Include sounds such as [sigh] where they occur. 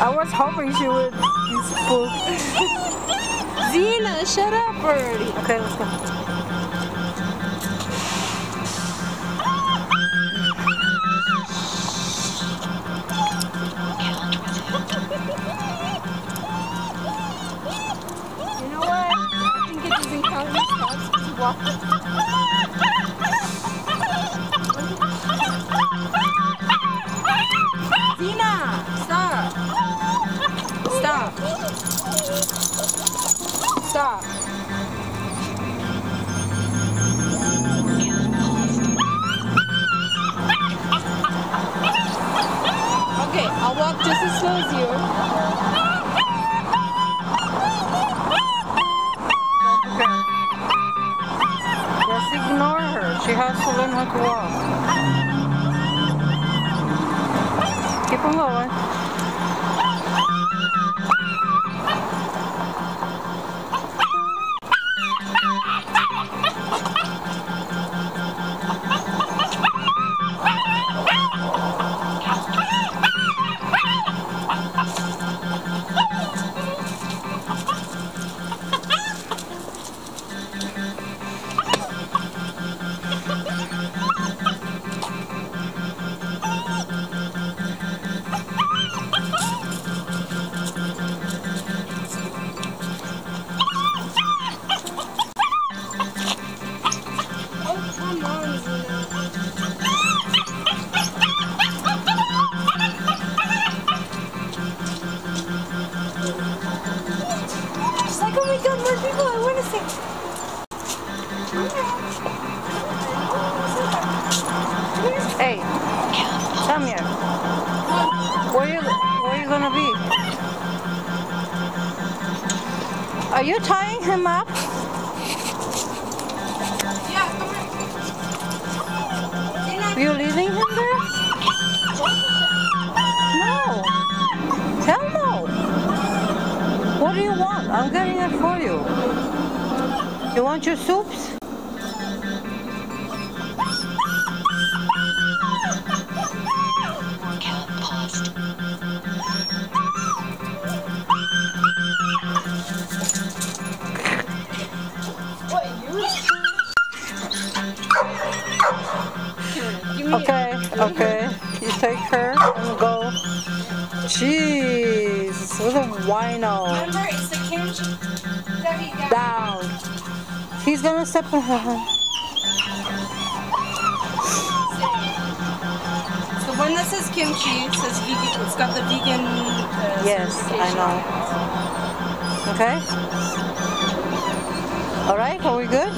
I was hoping she would be spooked. [laughs] Xena, shut up already. Okay, let's go. [laughs] You her. She has to learn how to walk. Keep on going. Hey, come here. Where you where you gonna be? Are you tying him up? Yeah. You leaving him there? No. Hell no. What do you want? I'm getting it for you. You want your soups? Okay, okay. You take her and go. Jeez, what a wino. Remember, it's the kimchi. Debbie, Debbie. Down. He's gonna step on her. It's the one that says kimchi. It says vegan. It's got the vegan. Uh, Yes, I know. Okay? Alright, are we good?